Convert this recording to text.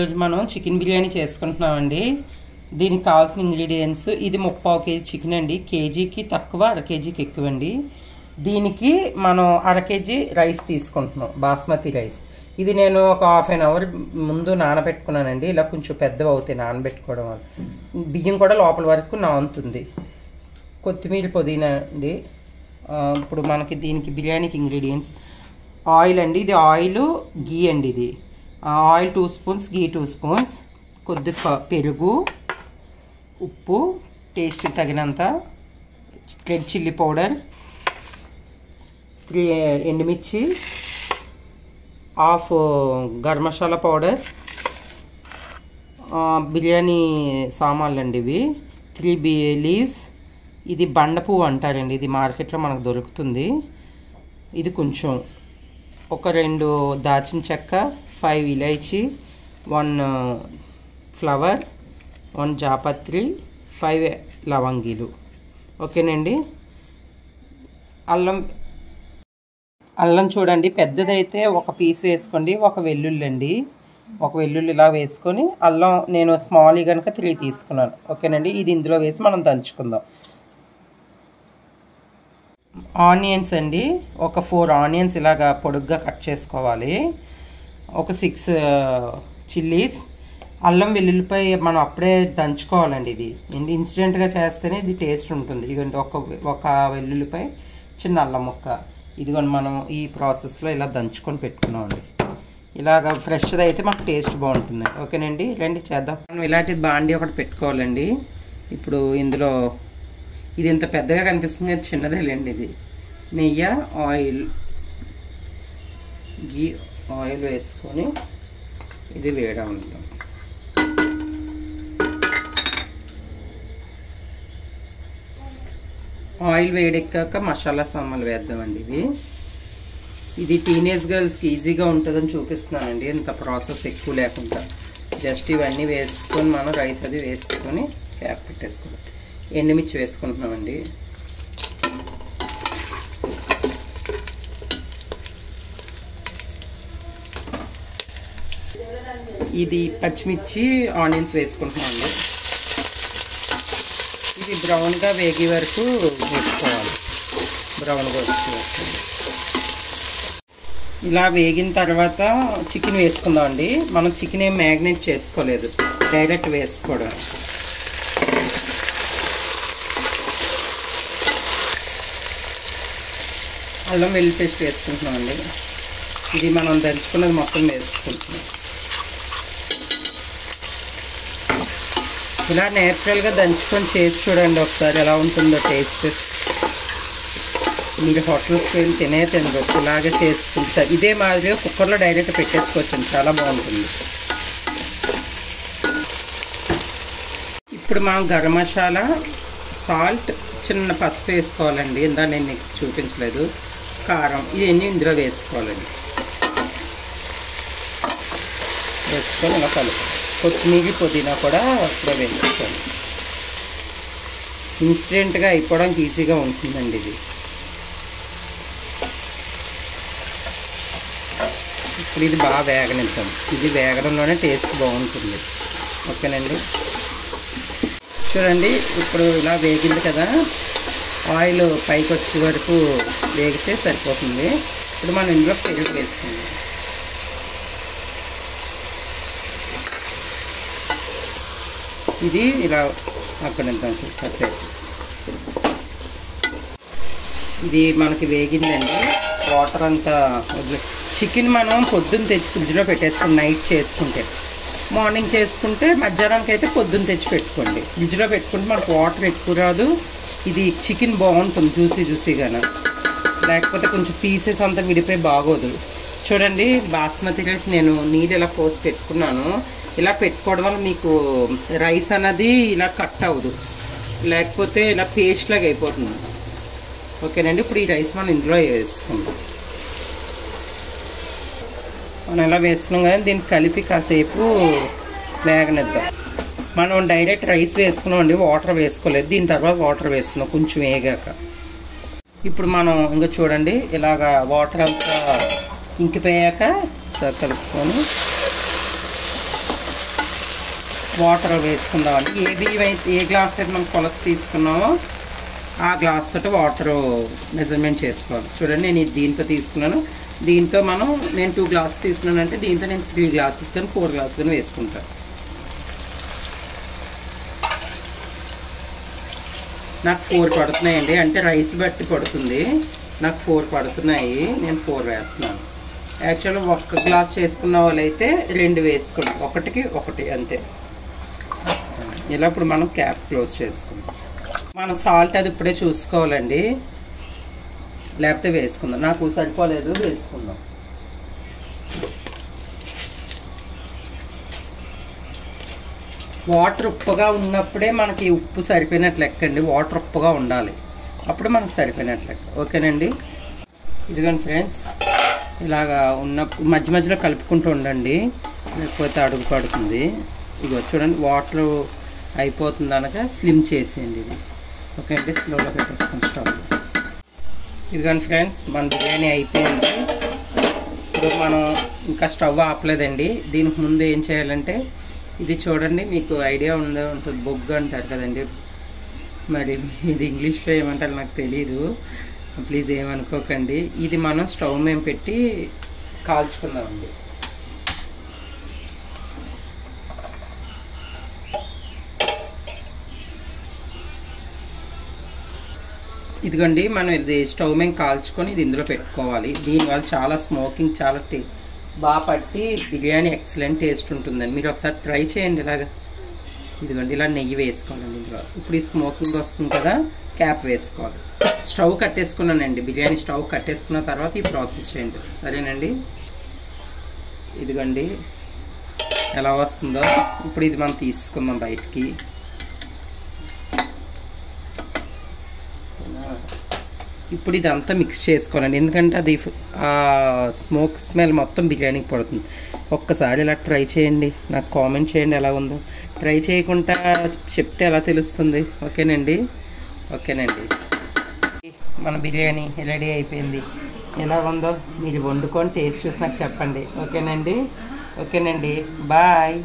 ఈరోజు మనం చికెన్ బిర్యానీ చేసుకుంటున్నామండి. దీనికి కావాల్సిన ఇంగ్రీడియంట్స్ ఇది ముప్పావు కేజీ చికెన్ అండి. కేజీకి తక్కువ అర కేజీకి ఎక్కువ అండి దీనికి మనం అర కేజీ రైస్ తీసుకుంటున్నాం బాస్మతి రైస్. ఇది నేను ఒక హాఫ్ అన్ అవర్ ముందు నానబెట్టుకున్నానండి. ఇలా కొంచెం పెద్దవి అవుతాయి నానబెట్టుకోవడం వల్ల. బియ్యం కూడా లోపల వరకు నానుతుంది. కొత్తిమీర పుదీనా అండి. ఇప్పుడు మనకి దీనికి బిర్యానీకి ఇంగ్రీడియంట్స్. ఆయిల్ అండి ఇది ఆయిల్ గీ అండి ఇది. Oil two spoons ghee two spoons కొద్ది పెరుగు ఉప్పు టేస్ట్ తగినంత రెడ్ చిల్లీ పౌడర్ త్రీ ఎండుమిర్చి హాఫ్ గరం మసాలా పౌడర్ బిర్యానీ సామాన్లు అండి ఇవి. Three bay leaves. ఇది బండ పువ్వు అంటారండి ఇది మార్కెట్లో మనకు దొరుకుతుంది. ఇది కొంచెం ఒక రెండు దాచిన చెక్క ఫైవ్ ఇలైచి వన్ ఫ్లవర్ వన్ జాపత్రి ఫైవ్ లవంగీలు ఓకేనండి అల్లం అల్లం చూడండి పెద్దదైతే ఒక పీస్ వేసుకోండి ఒక వెల్లుల్లి అండి. ఒక వెల్లుల్లి ఇలా వేసుకొని అల్లం నేను స్మాల్ కనుక త్రీ తీసుకున్నాను. ఓకేనండి ఇది ఇందులో వేసి మనం దంచుకుందాం. ఆనియన్స్ అండి ఒక ఫోర్ ఆనియన్స్ ఇలాగా పొడుగ్గా కట్ చేసుకోవాలి. ఒక సిక్స్ చిల్లీస్ uh, అల్లం వెల్లుల్లిపై మనం అప్పుడే దంచుకోవాలండి ఇది. ఇన్స్టెంట్గా చేస్తేనే ఇది టేస్ట్ ఉంటుంది. ఇదిగోండి ఒక ఒక వెల్లుల్లిపై చిన్న అల్లం ముక్క. ఇదిగోండి మనం ఈ ప్రాసెస్లో ఇలా దంచుకొని పెట్టుకున్నామండి. ఇలాగ ఫ్రెష్ది అయితే మాకు టేస్ట్ బాగుంటుంది. ఓకేనండి రండి చేద్దాం. మనం ఇలాంటిది బాండి ఒకటి పెట్టుకోవాలండి. ఇప్పుడు ఇందులో ఇది ఇంత పెద్దగా కనిపిస్తుంది చిన్నదే చిన్నదేలేండి ఇది. నెయ్యి ఆయిల్ గీ ఆయిల్ వేసుకొని ఇది వేయడం ఆయిల్ వేడెక్కాక మసాలా సామాన్లు వేద్దామండి ఇవి. ఇది టీనేజ్ గర్ల్స్కి ఈజీగా ఉంటుందని చూపిస్తున్నానండి. ఇంత ప్రాసెస్ ఎక్కువ లేకుండా. జస్ట్ ఇవన్నీ వేసుకొని మనం రైస్ అది వేసుకొని క్యాప్ పెట్టేసుకుంటాం ఎండుమిర్చి వేసుకుంటున్నామండి. ఇది పచ్చిమిర్చి ఆనియన్స్ వేసుకుంటున్నామండి. ఇది బ్రౌన్గా వేగే వరకు వేసుకోవాలి. బ్రౌన్గా వచ్చి ఇలా వేగిన తర్వాత చికెన్ వేసుకుందామండి. మనం చికెన్ ఏం మ్యాగ్నేట్ చేసుకోలేదు. డైరెక్ట్ వేసుకోవడం. అల్లం వెల్లి పేస్ట్ వేసుకుంటున్నామండి. ఇది మనం దంచుకున్నది మొత్తం వేసుకుంటున్నాం. ఇలా నేచురల్గా దంచుకొని చేసి చూడండి ఒకసారి ఎలా ఉంటుందో టేస్ట్ మీరు హోటల్స్కి వెళ్ళి తినే తినరు ఇలాగే చేసుకుంటారు ఇదే మాదిరిగా కుక్కర్లో డైరెక్ట్ పెట్టేసుకోవచ్చు చాలా బాగుంటుంది. ఇప్పుడు మనం గరం మసాలా సాల్ట్ చిన్న పసుపు వేసుకోవాలండి. ఇందా నేను నీకు చూపించలేదు. కారం ఇవన్నీ ఇందులో వేసుకోవాలండి. వేసుకొని ఇలా కలుపు కొత్తిమీర పుదీనా కూడా అక్కడ వేసుకోవాలి ఇన్స్టెంట్గా అయిపోవడానికి ఈజీగా ఉంటుందండి ఇది. ఇప్పుడు ఇది బాగా వేగనిద్దాం. ఇది వేగడంలోనే టేస్ట్ బాగుంటుంది. ఓకేనండి? చూడండి ఇప్పుడు ఇలా వేగింది కదా ఆయిల్ పైకి వచ్చే వరకు వేగితే సరిపోతుంది. ఇప్పుడు మనం ఇందులో పెరుగు వేసుకుందాం ఇది ఇలా అక్కడ కాసేపు ఇది మనకి వేగిందండి. వాటర్ అంతా వదిలే. చికెన్ మనం పొద్దున్న తెచ్చి ఫ్రిడ్జ్లో పెట్టేసుకుని నైట్ చేసుకుంటే మార్నింగ్ చేసుకుంటే మధ్యాహ్నానికి అయితే పొద్దున్న తెచ్చి పెట్టుకోండి. ఫ్రిడ్జ్లో పెట్టుకుంటే మనకు వాటర్ ఎక్కువ రాదు. ఇది చికెన్ బాగుంటుంది జ్యూసీ జ్యూసీగానే. లేకపోతే కొంచెం పీసెస్ అంతా విడిపోయి బాగోదు. చూడండి బాస్మతి రైస్ నేను నీళ్ళు ఇలా పోసి పెట్టుకున్నాను. ఇలా పెట్టుకోవడం వల్ల మీకు రైస్ అన్నది ఇలా కట్ అవ్వదు. లేకపోతే ఇలా పేస్ట్ లాగా అయిపోతుంది. ఓకేనండి? ఇప్పుడు ఈ రైస్ మనం ఇందులో వేసుకుందాం. మనం ఇలా వేసుకున్నాం కదా దీన్ని కలిపి కాసేపు వేగనిద్దాం. మనం డైరెక్ట్ రైస్ వేసుకున్నాం అండి వాటర్ వేసుకోలేదు. దీని తర్వాత వాటర్ వేసుకున్నాం కొంచెం వేగాక. ఇప్పుడు మనం ఇంకా చూడండి ఇలాగా వాటర్ అంతా ఇంకిపోయాక కలుపుకొని వాటర్ వేసుకుందామండి ఏ బియ్యం అయితే ఏ గ్లాస్ అయితే మనం కొలత తీసుకున్నామో ఆ గ్లాస్ తోటి వాటర్ మెజర్మెంట్ చేసుకోవాలి. చూడండి నేను ఇది దీంతో తీసుకున్నాను. దీంతో మనం నేను టూ గ్లాస్ తీసుకున్నాను అంటే దీంతో నేను త్రీ గ్లాసెస్ కానీ ఫోర్ గ్లాస్ కానీ వేసుకుంటాను నాకు ఫోర్ పడుతున్నాయండి. అంటే రైస్ బట్టి పడుతుంది. నాకు ఫోర్ పడుతున్నాయి. నేను ఫోర్ వేస్తున్నాను. యాక్చువల్గా ఒక్క గ్లాస్ చేసుకున్న వాళ్ళైతే రెండు వేసుకోండి. ఒకటికి ఒకటి అంతే. ఇలా ఇప్పుడు మనం క్యాప్ క్లోజ్ చేసుకుందాం. మనం సాల్ట్ అది ఇప్పుడే చూసుకోవాలండి. లేకపోతే వేసుకుందాం. నాకు సరిపోలేదు వేసుకుందాం. వాటర్ ఉప్పుగా ఉన్నప్పుడే మనకి ఉప్పు సరిపోయినట్లు లెక్కండి. వాటర్ ఉప్పుగా ఉండాలి. అప్పుడు మనకు సరిపోయినట్లు లెక్క. ఓకేనండి? ఇదిగోండి ఫ్రెండ్స్. ఇలాగా ఉన్నప్పుడు మధ్య మధ్యలో కలుపుకుంటూ ఉండండి. లేకపోతే అడుగు పడుతుంది. ఇదిగో చూడండి వాటర్ అయిపోతుంది అనగా స్లిమ్ చేసేయండి ఇది. ఓకే అండి స్లోలో పెట్టేసుకుని స్టవ్ ఇదిగోండి ఫ్రెండ్స్ మన బిర్యానీ అయిపోయింది. ఇప్పుడు మనం ఇంకా స్టవ్ ఆపలేదండి. దీనికి ముందు ఏం చేయాలంటే ఇది చూడండి మీకు ఐడియా ఉందో ఉంటుంది బొగ్గు అంటారు కదండి. మరి ఇది ఇంగ్లీష్లో ఏమంటారు నాకు తెలియదు ప్లీజ్ ఏమనుకోకండి. ఇది మనం స్టవ్ మేము పెట్టి కాల్చుకుందామండి. ఇదిగోండి మనం ఇది స్టవ్ మేము కాల్చుకొని ఇది ఇందులో పెట్టుకోవాలి. దీనివల్ల చాలా స్మోకింగ్ చాలా టే బాగా పట్టి బిర్యానీ ఎక్సలెంట్ టేస్ట్ ఉంటుందండి. మీరు ఒకసారి ట్రై చేయండి ఇలాగా. ఇదిగోండి ఇలా నెయ్యి వేసుకోవాలండి ఇందులో. ఇప్పుడు ఈ స్మోకింగ్ వస్తుంది కదా క్యాప్ వేసుకోవాలి. స్టవ్ కట్టేసుకున్నానండి బిర్యానీ స్టవ్ కట్టేసుకున్న తర్వాత ఈ ప్రాసెస్ చేయండి. సరేనండి? ఇదిగోండి ఎలా వస్తుందో. ఇప్పుడు ఇది మనం తీసుకుందాం బయటికి. ఇప్పుడు ఇదంతా మిక్స్ చేసుకోవాలండి ఎందుకంటే అది స్మోక్ స్మెల్ మొత్తం బిర్యానీకి పడుతుంది. ఒక్కసారి ఇలా ట్రై చేయండి. నాకు కామెంట్ చేయండి ఎలా ఉందో. ట్రై చేయకుండా చెప్తే ఎలా తెలుస్తుంది? ఓకేనండి? ఓకేనండి. మన బిర్యానీ రెడీ అయిపోయింది. ఎలా ఉందో మీరు వండుకొని టేస్ట్ చూసి నాకు చెప్పండి. ఓకేనండి? ఓకేనండి. బాయ్